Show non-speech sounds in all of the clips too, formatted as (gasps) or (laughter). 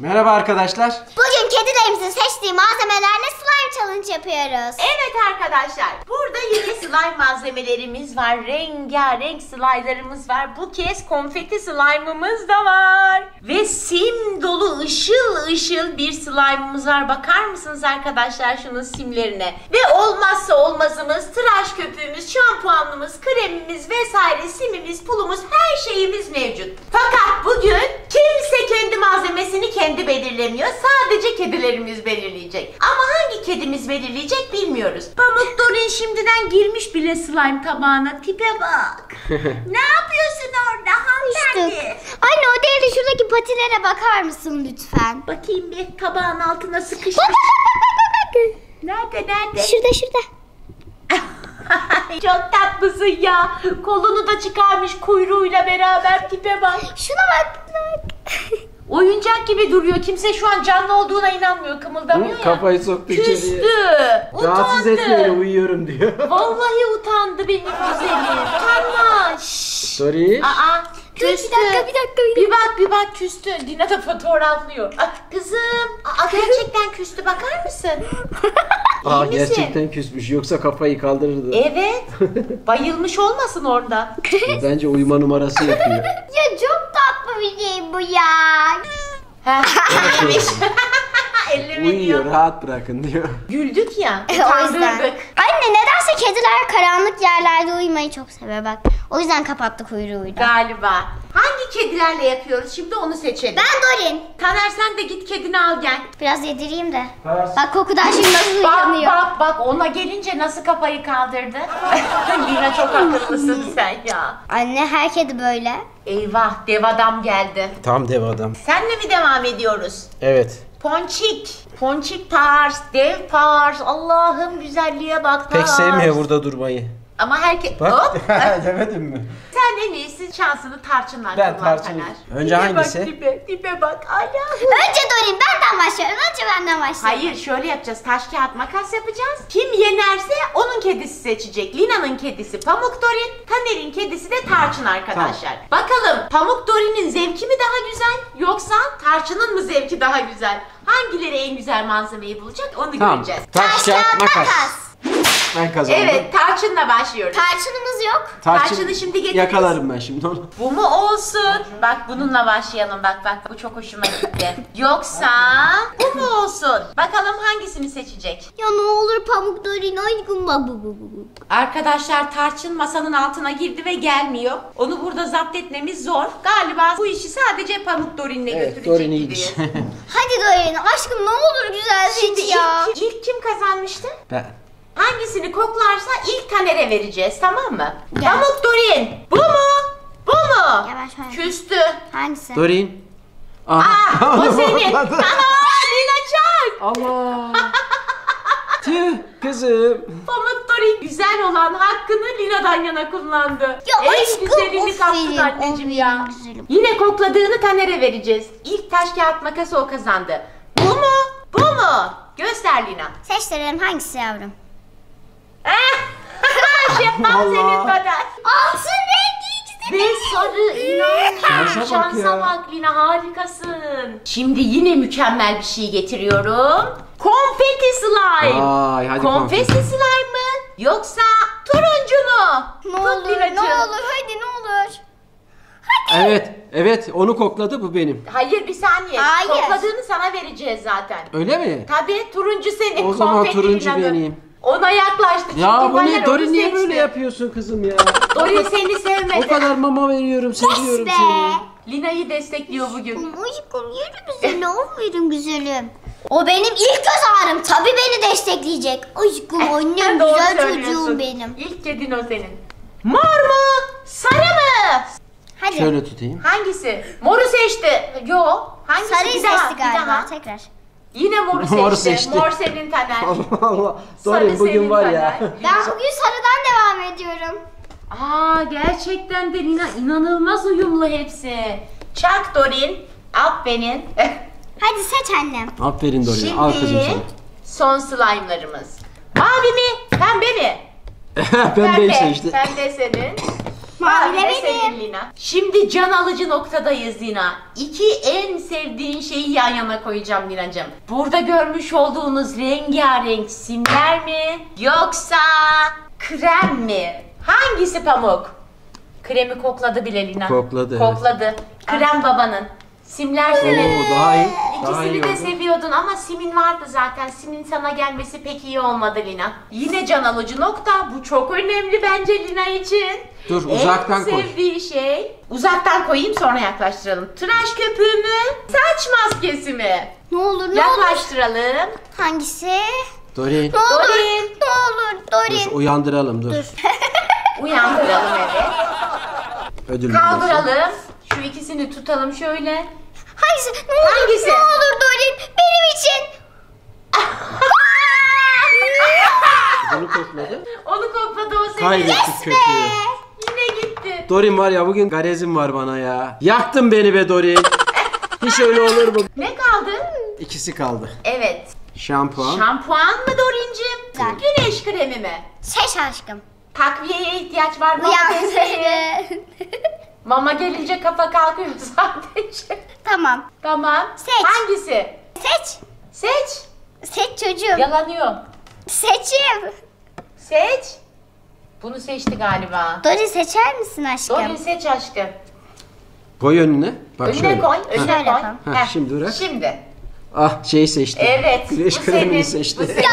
Merhaba arkadaşlar. Bugün kedilerimizin seçtiği malzemelerle slime challenge yapıyoruz. Evet arkadaşlar burada yeni slime malzemelerimiz var. Rengarenk slime'larımız var. Bu kez konfeti slime'ımız da var. Ve sim dolu ışıl ışıl bir slime'ımız var. Bakar mısınız arkadaşlar şunun simlerine? Ve olmazsa olmazımız tıraş köpüğümüz, şampuanımız, kremimiz vesaire simimiz, pulumuz her şeyimiz mevcut. Fakat bugün belirlemiyor. Sadece kedilerimiz belirleyecek. Ama hangi kedimiz belirleyecek bilmiyoruz. Pamuk Dorin şimdiden girmiş bile slime tabağına. Tipe bak. (laughs) ne yapıyorsun orada hanımefendi? Anne o değil de şuradaki patilere bakar mısın lütfen? Bakayım bir tabağın altına sıkışmış. Bak bak bak bak bak. Nerede nerede? Şurada şurada. (laughs) Çok tatlısın ya. Kolunu da çıkarmış kuyruğuyla beraber tipe bak. Şuna bak. şuna bak. Oyuncak gibi duruyor. Kimse şu an canlı olduğuna inanmıyor. Kımıldamıyor ya. Kafayı soktu içeriye. Küstü. Rahatsız Utandı. etmeyin uyuyorum diyor. (laughs) Vallahi utandı benim güzelim. Utanma. Şşş. Sorry. Aa, Dur, bir küstü. dakika, bir dakika, bir Bir bak bir bak küstü. Dina da fotoğraflıyor. Ah, kızım. Aa, gerçekten küstü. Bakar mısın? (laughs) Aa misin? gerçekten küsmüş yoksa kafayı kaldırırdı. Evet. (laughs) Bayılmış olmasın orada. Bence uyuma numarası yapıyor. Ya çok tatlı bir şey bu ya. Ellemiş. (laughs) Elleme Uyuyor diyor. rahat bırakın diyor. Güldük ya. (laughs) o yüzden. Utandırdık. Anne nedense kediler karanlık yerlerde uyumayı çok seviyor bak. O yüzden kapattı kuyruğuyla. Galiba. Hangi kedilerle yapıyoruz? Şimdi onu seçelim. Ben Dorin. Taner sen de git kedini al gel. Biraz yedireyim de. Ters. Bak kokudan şimdi nasıl Bak uyanıyor. bak bak ona gelince nasıl kafayı kaldırdı. (laughs) Lina çok akıllısın sen ya. Anne her kedi böyle. Eyvah dev adam geldi. Tam dev adam. Senle mi devam ediyoruz? Evet. Ponçik. Ponçik Pars, dev Pars. Allah'ım güzelliğe bak Pek Pars. sevmiyor burada durmayı. Ama herkes... Bak. Hop. (laughs) Demedim mi? Sen en iyisi şansını tarçınla Ben kullan tarçın- Taner. Önce Tipe hangisi? Bak, tipe, tipe bak. Allah'ım. Önce Dorin benden başlıyorum. Önce benden başlıyorum. Hayır şöyle yapacağız. Taş kağıt makas yapacağız. Kim yenerse onun kedisi seçecek. Lina'nın kedisi Pamuk Dorin, Taner'in kedisi de Tarçın arkadaşlar. Bakalım Pamuk Dorin'in zevki mi daha güzel yoksa Tarçın'ın mı zevki daha güzel? Hangileri en güzel malzemeyi bulacak onu Tamam. göreceğiz. Taş kağıt makas. Ben kazandım. Evet Tarçın'la başlıyoruz. Tarçınımız yok. Tarçını şimdi getiririz. Yakalarım ben şimdi onu. Bu mu olsun? Bak bununla başlayalım bak bak bu çok hoşuma gitti. Yoksa bu mu olsun? Bakalım hangisini seçecek? Ya ne olur pamuk Dorin aşkım bak bu bu bu. bu. Arkadaşlar tarçın masanın altına girdi ve gelmiyor. Onu burada zapt etmemiz zor. Galiba bu işi sadece Pamuk Dorin'le Evet götürecek Dorin iyiymiş. gibiyiz. Hadi Dorin aşkım ne olur güzel Şimdi seç ya. ilk, ilk kim kazanmıştı? ben. Hangisini koklarsa ilk Taner'e vereceğiz tamam mı? Gel. Pamuk Dorin bu mu? Bu mu? Ya ben şöyle- Küstü. Hangisi? Dorin. Ah (laughs) o Onu senin. Aa Lina Çak. Allah. (laughs) Tüh kızım. Pamuk Dorin güzel olan hakkını Lina'dan yana kullandı. Ya en aşkım, güzelini kaptın anneciğim ya. güzelim. Yine kokladığını Taner'e vereceğiz. İlk taş kağıt makası o kazandı. Bu mu? Bu mu? Göster Lina. Seçtirelim hangisi yavrum? Şeffaf Allah. senin kadar. Altın rengi ikisi. Ve sarı inan. Şansa bak Şansa ya. bak Lina harikasın. Şimdi yine mükemmel bir şey getiriyorum. Konfeti slime. Ay, hadi konfeti konfeti. slime mı? Yoksa turuncu mu? Ne Tut olur Lina'cığım. ne olur hadi ne olur. Evet evet onu kokladı bu benim. Hayır bir saniye. Hayır. Kokladığını sana vereceğiz zaten. Öyle mi? Tabii turuncu senin. O zaman konfeti turuncu benim. Ona yaklaştı. Ya çünkü bu ne? onu Dorin niye seçti. böyle yapıyorsun kızım ya? Dorin seni sevmedi. o kadar mama veriyorum seviyorum Be. seni. Lina'yı destekliyor bugün. Aşkım yürü güzel aferin güzelim. O benim ilk göz ağrım. Tabii beni destekleyecek. Aşkım annem Doğru güzel söylüyorsun. çocuğum benim. İlk kedin o senin. Mor mu? Sarı mı? Hadi. Şöyle tutayım. Hangisi? Moru seçti. Yo. Hangisi? Sarıyı bir daha, seçti bir galiba. daha. Tekrar. Yine (laughs) moru seçti. Moru seçti. Mor senin Taner. Allah Allah. Sarı Dorin bugün senin var Taner. ya. Ben bugün sarıdan devam ediyorum. Aa gerçekten de Lina inanılmaz uyumlu hepsi. Çak Dorin. Aferin. (laughs) Hadi seç annem. Aferin Dorin. Al kızım Şimdi sana. son slime'larımız. Mavi mi? Pembe mi? (laughs) Pembeyi seçti. Pembe senin. Mavi senin Lina. Şimdi can alıcı noktadayız Lina. İki en sevdiğin şeyi yan yana koyacağım Lina'cığım. Burada görmüş olduğunuz rengarenk simler mi? Yoksa krem mi? Hangisi pamuk? Kremi kokladı bile Lina. Kokladı, evet. Kokladı. Krem babanın. Simler senin. Oo daha iyi. Daha iyi de oldu. seviyordun ama simin vardı zaten. Simin sana gelmesi pek iyi olmadı Lina. Yine can alıcı nokta. Bu çok önemli bence Lina için. Dur, uzaktan en koy. sevdiği şey. Uzaktan koyayım sonra yaklaştıralım. Tıraş köpüğü mü? Saç maskesi mi? Ne olur ne olur. Yaklaştıralım. Hangisi? Dorin. Ne olur. Dorin. Ne olur Dorin. Dur uyandıralım dur. (laughs) Uyandıralım evet. Ödül Kaldıralım. Şu ikisini tutalım şöyle. Hangisi? Ne olur. Hangisi? Ne olur Dorin. Benim için. (laughs) Bunu kokladı. Onu kokladı o senin. Kaybettik kötüyü. Yine gitti. Dorin var ya bugün garezim var bana ya. Yaktın beni be Dorin. Hiç öyle olur mu? Ne kaldı? İkisi kaldı. Evet. Şampuan. Şampuan mı Dorincim? Güneş kremi mi? Seç aşkım. Takviyeye ihtiyaç var mı? Uyansaydın. (laughs) Mama gelince kafa kalkıyor (laughs) sadece. tamam. tamam. Seç. Hangisi? Seç. Seç. Seç çocuğum. Yalanıyor. Seçim. Seç. Bunu seçti galiba. Dorin seçer misin aşkım? Dorin seç aşkım. Koy önüne. Bak önüne şöyle. koy, önüne Şöyle koy. Ha, şimdi bırak. Şimdi. Ah şeyi seçti. Evet. Güneş bu kremini senin, seçti. Bu, senin. Ya.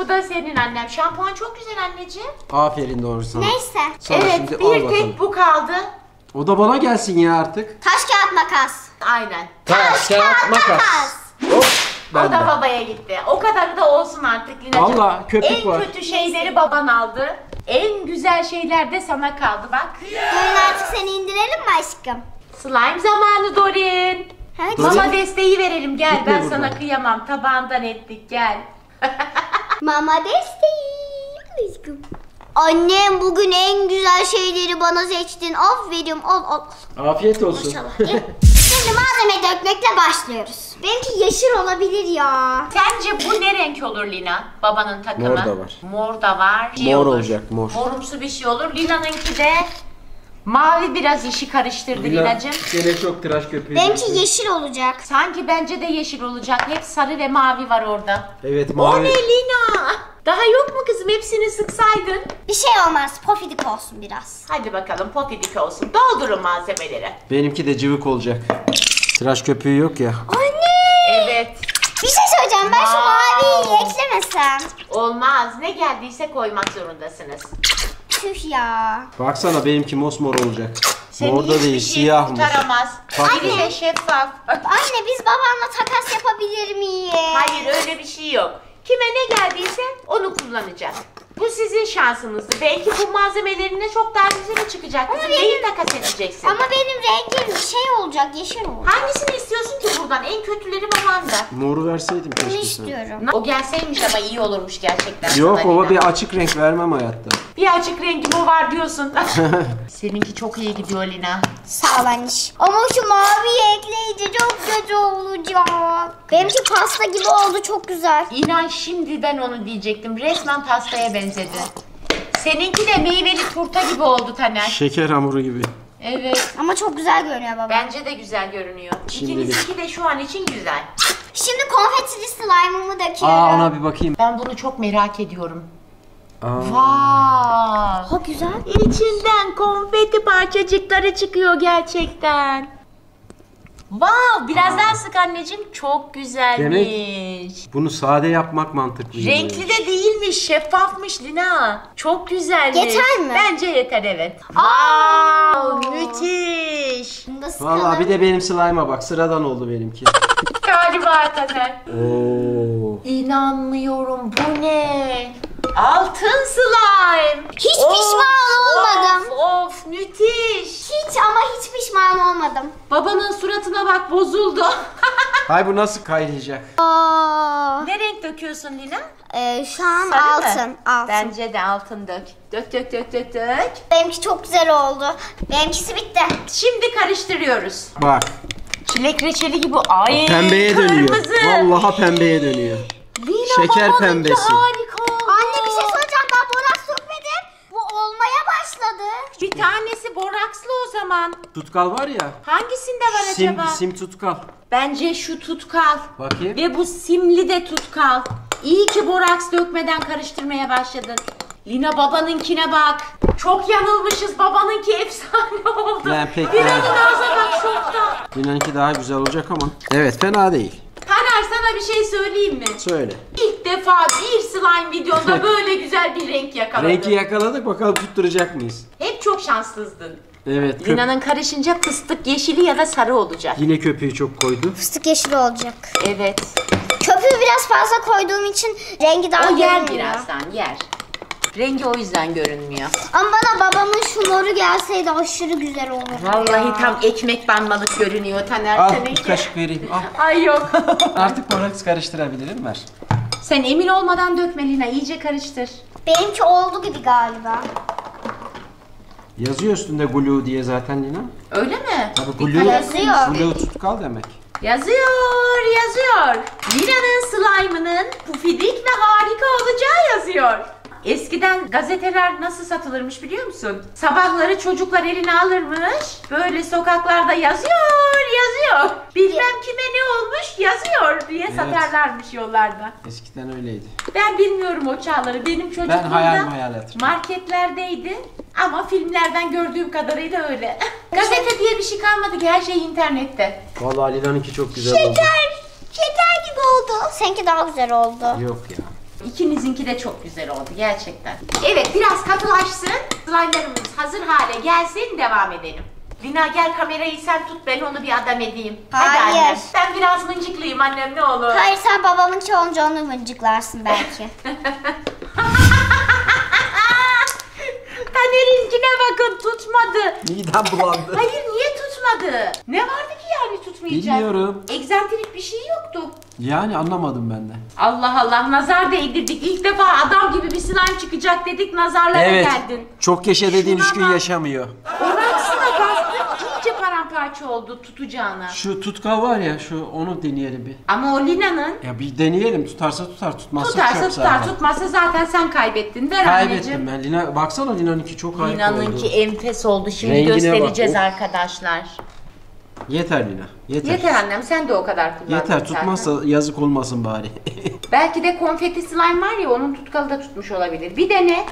Bu da senin annem. Şampuan çok güzel anneciğim. Aferin doğru sana. Neyse. Sana evet, şimdi al bir bakalım. tek bu kaldı. O da bana gelsin ya artık. Taş kağıt makas. Aynen. Taş, kağıt, makas. Hop. O da Ben de. babaya gitti. O kadarı da olsun artık Lina'cığım. Valla köpük en var. kötü şeyleri baban aldı. En güzel şeyler de sana kaldı bak. Dorin artık seni indirelim mi aşkım? Slime zamanı Dorin. Hadi. Mama desteği verelim gel. Gitme ben buradan. sana kıyamam. Tabağından ettik gel. (laughs) Mama desteği. Annem bugün en güzel şeyleri bana seçtin. Aferin al al. Afiyet olsun. Maşallah. (laughs) Şimdi malzeme dökmekle başlıyoruz. Benimki yeşil olabilir ya. Sence bu ne renk olur Lina? Babanın takımı. Mor da var. Mor da var. Şey Mor olur. olacak, mor. Morumsu bir şey olur. Lina'nınki de mavi biraz işi karıştırdı Lina'cığım. Gene çok tıraş köpüğü. Benimki yeşil olacak. Sanki bence de yeşil olacak. Hep sarı ve mavi var orada. Evet O mavi. ne Lina? Daha yok mu kızım? Hepsini sıksaydın. Bir şey olmaz. Pofidik olsun biraz. Hadi bakalım pofidik olsun. Doldurun malzemeleri. Benimki de cıvık olacak. Tıraş köpüğü yok ya. Anne. Evet. Bir şey söyleyeceğim. Ben şu Wow. maviyi eklemesem. Olmaz. Ne geldiyse koymak zorundasınız. Tüh ya. Baksana benimki mosmor olacak. Seni Mor da hiçbir değil şey siyah mor. kurtaramaz. Biri de şeffaf. Anne biz babamla takas yapabilir miyiz? Hayır öyle bir şey yok. Kime ne geldiyse onu kullanacak. Bu sizin şansınızdı. Belki bu malzemelerine çok daha güzeli çıkacak. Kızım benim- neyi takas edeceksin? Ama benim rengim şey olacak. Yeşil olacak. Hangisini istiyorsun ki buradan? En kötüleri babanda. Moru verseydim Bunu keşke sana. istiyorum. O gelseymiş ama iyi olurmuş gerçekten. Yok sana baba Lina. bir açık renk vermem hayatta. Bir açık rengim o var diyorsun. (laughs) Seninki çok iyi gidiyor Lina. Sağ ol anneş. Ama şu maviyi ekleyince çok kötü olacak. Benimki pasta gibi oldu çok güzel. İnan şimdi ben onu diyecektim. Resmen pastaya benzedi. Seninki de meyveli turta gibi oldu Taner. Şeker hamuru gibi. Evet. Ama çok güzel görünüyor baba. Bence de güzel görünüyor. Şimdilik. İkinizinki de şu an için güzel. Şimdi konfetili slime'ımı döküyorum. Aa ona bir bakayım. Ben bunu çok merak ediyorum. Aa, Vay. Ha güzel. İçinden konfeti parçacıkları çıkıyor gerçekten. Wow, biraz daha sık anneciğim. Çok güzelmiş. bunu sade yapmak mantıklı. Renkli de değilmiş, şeffafmış Lina. Çok güzelmiş. Yeter mi? Bence yeter evet. Aa! Müthiş. Bunu da sıkalım. Valla bir de benim slime'a bak sıradan oldu benimki. Galiba Taner. Oo. İnanmıyorum bu ne? Altın slime. Hiç pişman olmadım. Of, of müthiş. Hiç ama hiç pişman olmadım. Babanın suratına bak bozuldu. (laughs) Hay bu nasıl kaynayacak? Aa, ne renk döküyorsun Lina? e, şu an Sarı mı? altın. Altın. Bence de altın dök. Dök dök dök dök dök. Benimki çok güzel oldu. Benimkisi bitti. Şimdi karıştırıyoruz. Bak Çilek reçeli gibi. Ay pembeye dönüyor. kırmızı. Vallahi pembeye dönüyor. Lina Şeker pembesi. harika oldu. Anne bir şey söyleyeceğim. Ben borak sökmedim. Bu olmaya başladı. Bir tane zaman. Tutkal var ya. Hangisinde var Sim, acaba? sim tutkal. Bence şu tutkal. Bakayım. Ve bu simli de tutkal. İyi ki boraks dökmeden karıştırmaya başladın. Lina babanınkine bak. Çok yanılmışız. Babanınki efsane oldu. Ben pek beğendim. ağza bak şokta. Lina'nınki daha güzel olacak ama. Evet fena değil. Sana bir şey söyleyeyim mi? Söyle. İlk defa bir slime videonda (laughs) böyle güzel bir renk yakaladım. Renki yakaladık bakalım tutturacak mıyız? Hep çok şanssızdın. Evet. Köp- Lina'nın karışınca fıstık yeşili ya da sarı olacak. Yine köpüğü çok koydu. Fıstık yeşili olacak. Evet. Köpüğü biraz fazla koyduğum için rengi daha O yer görünmüyor. birazdan yer. Rengi o yüzden görünmüyor. Ama bana babamın şu moru gelseydi aşırı güzel olurdu. Vallahi ya. tam ekmek banmalık görünüyor Taner Al seninki. bir kaşık vereyim. Al. Ay yok. (laughs) Artık boraks karıştırabilirim ver. Sen emin olmadan dökme Lina iyice karıştır. Benimki oldu gibi galiba. Yazıyor üstünde glue diye zaten Lina. Öyle mi? Tabii glue, Yazıyor. glue tutkal demek. Yazıyor, yazıyor. Lina'nın slime'ının pufidik ve harika olacağı yazıyor. Eskiden gazeteler nasıl satılırmış biliyor musun? Sabahları çocuklar eline alırmış. Böyle sokaklarda yazıyor, yazıyor. Bilmem kime ne olmuş yazıyor diye Evet. satarlarmış yollarda. Eskiden öyleydi. Ben bilmiyorum o çağları. Benim Ben çocukluğumda hayal hayal hatırlıyorum. marketlerdeydi. Ama filmlerden gördüğüm kadarıyla öyle. (laughs) Gazete diye bir şey kalmadı ki her şey internette. Vallahi Lina'nınki çok güzel oldu. Şeker. Şeker gibi oldu. Seninki daha güzel oldu. Yok ya. İkinizinki de çok güzel oldu gerçekten. Evet biraz katılaşsın. Slime'larımız hazır hale gelsin devam edelim. Lina gel kamerayı sen tut ben onu bir adam edeyim. Hadi Hayır. annem. Ben biraz mıncıklıyım annem ne olur. Hayır sen babamın olunca onu mıncıklarsın belki. (laughs) Taner'inkine bakın tutmadı. Midem bulandı. Hayır niye tutmadı? Ne vardı ki yani tutmayacak? Bilmiyorum. Egzantrik bir şey yoktu. Yani anlamadım ben de. Allah Allah nazar değdirdik. İlk defa adam gibi bir slime çıkacak dedik nazarlara Evet. geldin. Çok yaşa dediğin Şuna üç gün yaşamıyor. Bastın paramparça oldu tutacağına. Şu tutkal var ya şu onu deneyelim bir. Ama o Lina'nın Ya bir deneyelim tutarsa tutar tutmazsa tutarsa çöp tutar zaten. tutmazsa zaten sen kaybettin. Ver Kaybettim anneciğim. ben. Lina baksana Lina'nınki çok harika oldu. enfes oldu. Şimdi Rengine bak, göstereceğiz of. arkadaşlar. Yeter Lina. Yeter. Yeter annem sen de o kadar kullandın Yeter zaten. tutmazsa yazık olmasın bari. (laughs) Belki de konfeti slime var ya onun tutkalı da tutmuş olabilir. Bir dene.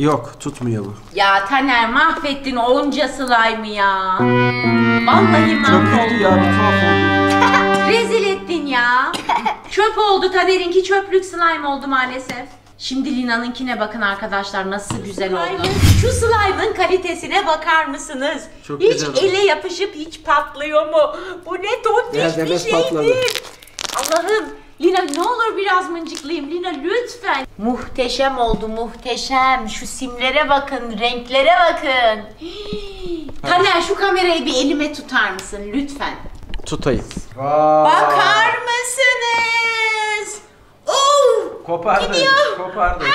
Yok tutmuyor bu. Ya Taner mahvettin onca slime'ı ya. Vallahi mahvoldun. ya bir tuhaf oldu. (laughs) Rezil ettin ya. Çöp oldu Taner'inki çöplük slime oldu maalesef. Şimdi Lina'nınkine bakın arkadaşlar nasıl güzel oldu. Şu slime'ın kalitesine bakar mısınız? Çok hiç güzel oldu. ele yapışıp hiç patlıyor mu? Bu ne tontiş bir patladı. Allah'ım Lina ne olur biraz mıncıklayayım. Lina lütfen. Muhteşem oldu muhteşem. Şu simlere bakın, renklere bakın. Hii. (gasps) Taner şu kamerayı bir elime tutar mısın lütfen? Tutayım. Bakar mısınız? Oo! Kopardın. Gidiyor. Kopardın.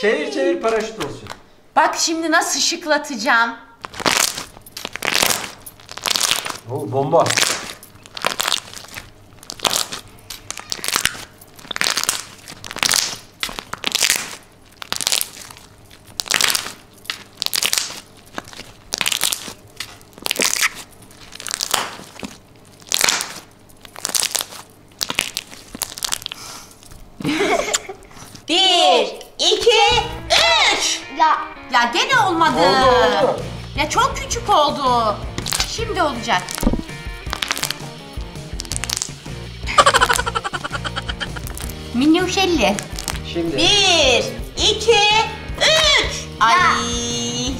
Çevir çevir paraşüt olsun. Bak şimdi nasıl şıklatacağım. Oo, bomba. Bir, iki, üç. Ya Ya gene olmadı. Oldu, oldu. Ya çok küçük oldu. Şimdi olacak. (laughs) Minyuşelli. Şimdi. Bir, iki, üç. Ay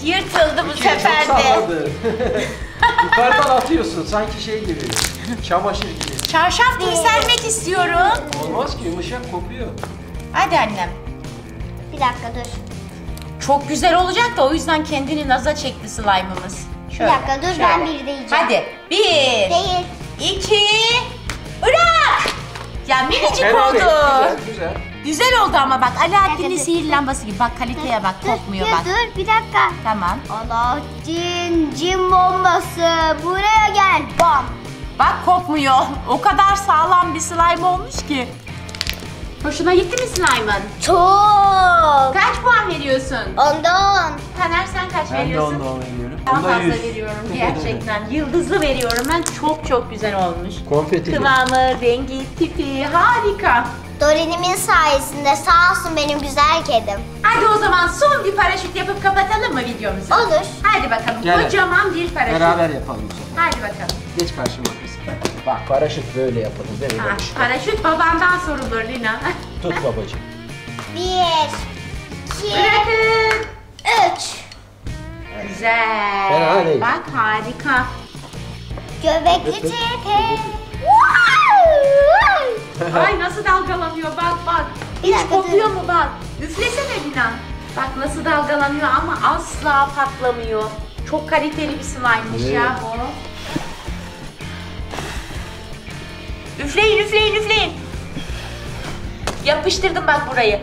yırtıldı bu sefer de. (laughs) Yukarıdan atıyorsun sanki şey gibi. Çamaşır gibi. Çarşaf gibi sermek istiyorum. Olmaz ki yumuşak kopuyor. Hadi annem. bir dakika dur. Çok güzel olacak da o yüzden kendini naza çekti slime'ımız. Şöyle, dakika, dur, şöyle. ben bir de yiyeceğim. Hadi. Bir, Değil. iki, bırak. Ya minicik Fena oldu. Güzel güzel. Güzel oldu ama bak Alaaddin'in Dur, sihirli lambası gibi. Bak kaliteye bak Dur, kokmuyor dur, bak. Dur bir dakika. Tamam. Alaaddin cin bombası. Buraya gel. Bam. Bak kokmuyor. O kadar sağlam bir slime olmuş ki. Hoşuna gitti mi slime'ın? Çok. Kaç puan veriyorsun? Ondan. Taner sen kaç Ben de veriyorsun? ondan veriyorum. Daha fazla yüz. veriyorum gerçekten. Yıldızlı veriyorum ben. Çok çok güzel olmuş. Konfeti. Kıvamı, rengi, tipi harika. Dorin'imin sayesinde sağ olsun benim güzel kedim. Hadi o zaman son bir paraşüt yapıp kapatalım mı videomuzu? Olur. Hadi bakalım. Gel. Kocaman bir paraşüt. Beraber yapalım. Hadi bakalım. Geç karşıma. Bak paraşüt böyle yapılır. Böyle Ha, işte. paraşüt babandan sorulur Lina. (laughs) Tut babacığım. Bir, iki, Bırakın. üç. Güzel. Fena değil. Bak harika. Göbekli tepe. (laughs) Ay nasıl dalgalanıyor bak bak. Bir Hiç dakika, kopuyor dur. mu bak. Üflesene Lina. Bak nasıl dalgalanıyor ama asla patlamıyor. Çok kaliteli bir slime'mış ya bu. Üfleyin üfleyin üfleyin. Yapıştırdım bak burayı.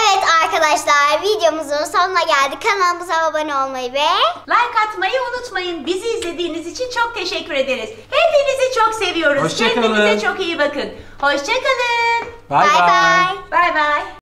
Evet arkadaşlar videomuzun sonuna geldik. Kanalımıza abone olmayı ve Like atmayı unutmayın. Bizi izlediğiniz için çok teşekkür ederiz. Hepinizi çok seviyoruz. Hoşça kalın. Kendinize çok iyi bakın. Hoşçakalın. Bay. bay. Bay bay.